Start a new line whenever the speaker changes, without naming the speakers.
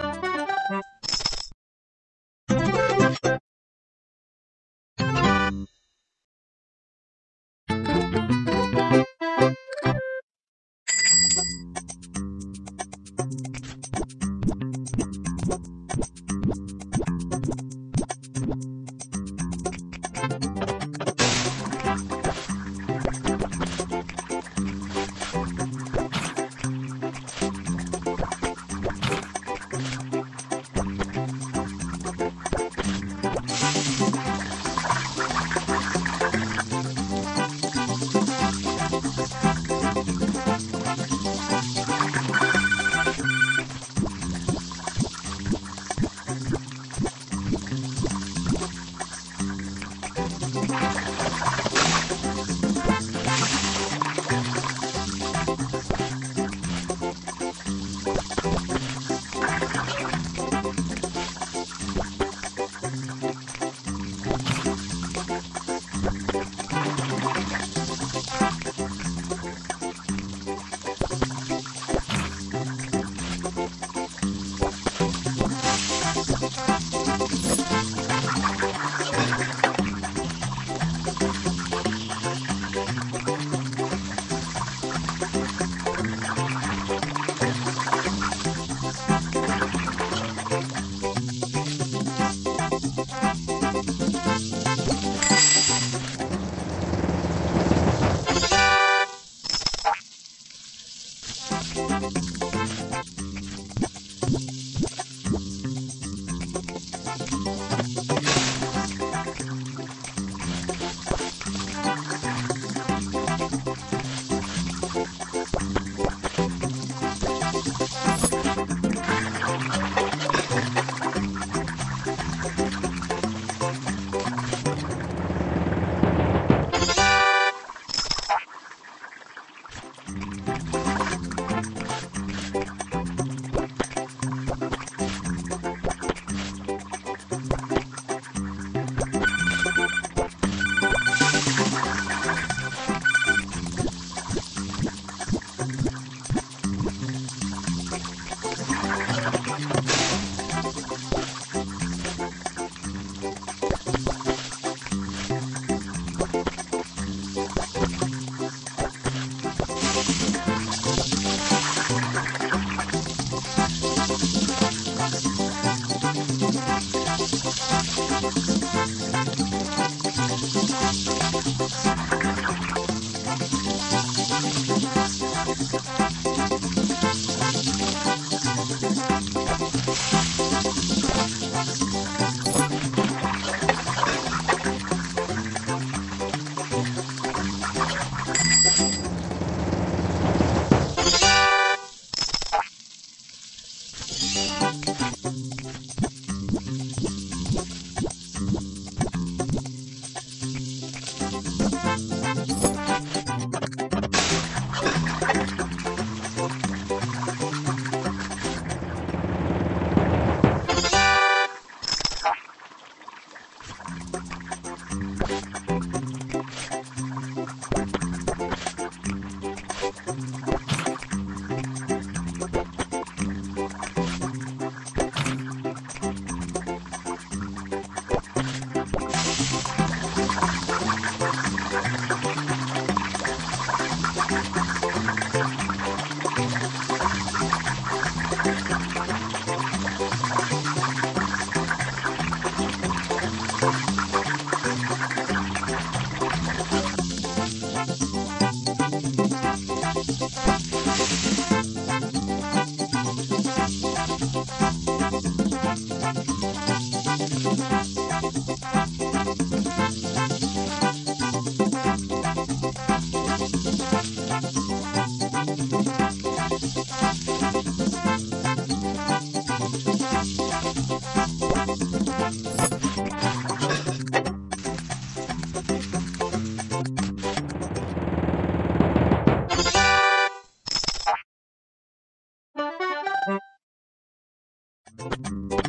you you Thank you. Thank you.